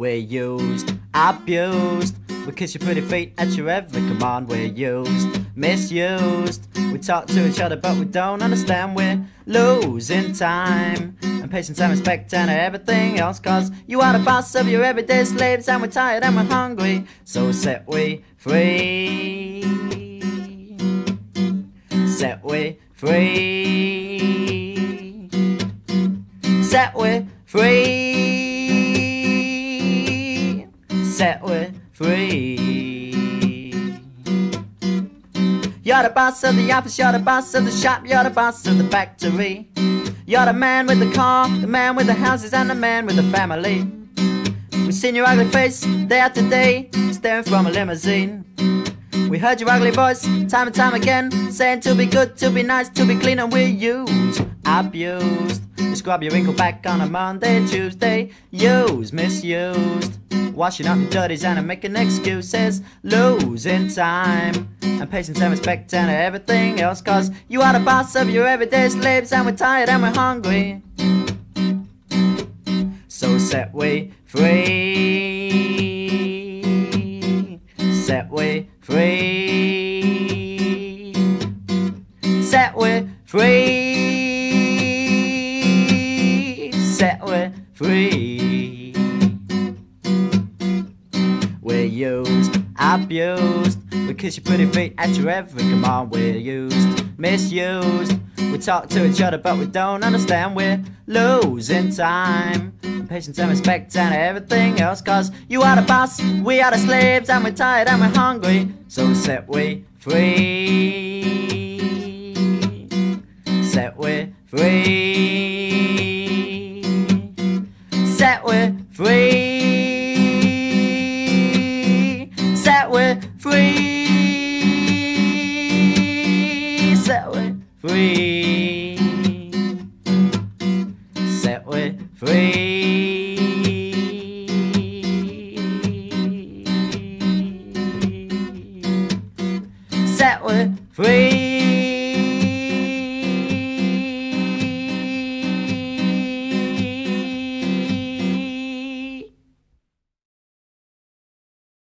We're used, abused. We kiss your pretty feet at your every command. We're used, misused. We talk to each other, but we don't understand. We're losing time. And patience and respect and everything else. Cause you are the boss of your everyday slaves, and we're tired and we're hungry. So set we free. Set we free. Set we free. You're the boss of the office, you're the boss of the shop, you're the boss of the factory. You're the man with the car, the man with the houses, and the man with the family. We've seen your ugly face day after day, staring from a limousine. We heard your ugly voice time and time again, saying to be good, to be nice, to be clean, and we're used, abused. You scrub your wrinkle back on a Monday, Tuesday, used, misused. Washing up dirties and I'm making excuses, losing time. And patience and respect and everything else, cause you are the boss of your everyday slaves, and we're tired and we're hungry. So set we free. Set we free. Set we free. Set we free. Abused. We kiss your pretty feet at your every command. We're used, misused. We talk to each other, but we don't understand. We're losing time. And patience and respect and everything else. Cause you are the boss, we are the slaves, and we're tired and we're hungry. So set we free. Free. Set we free. Set we free.